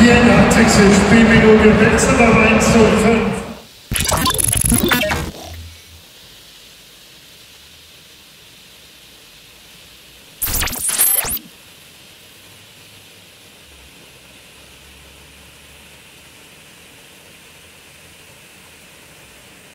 84. Spielminute Wechsel aber 1 zu 5.